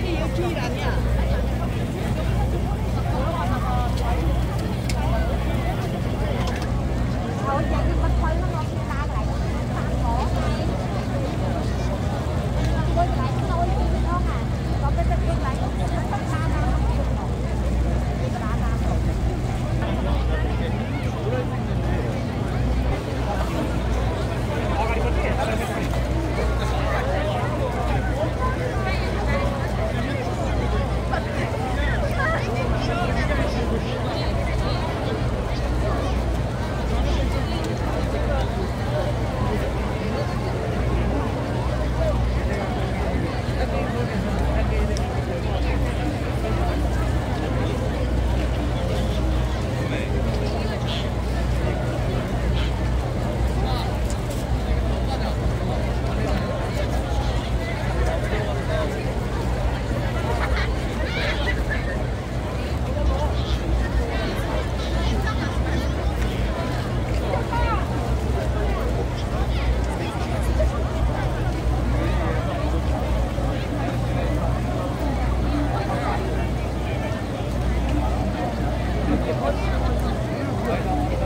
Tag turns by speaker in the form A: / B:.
A: 날이 일주일 아니야.
B: すごいな。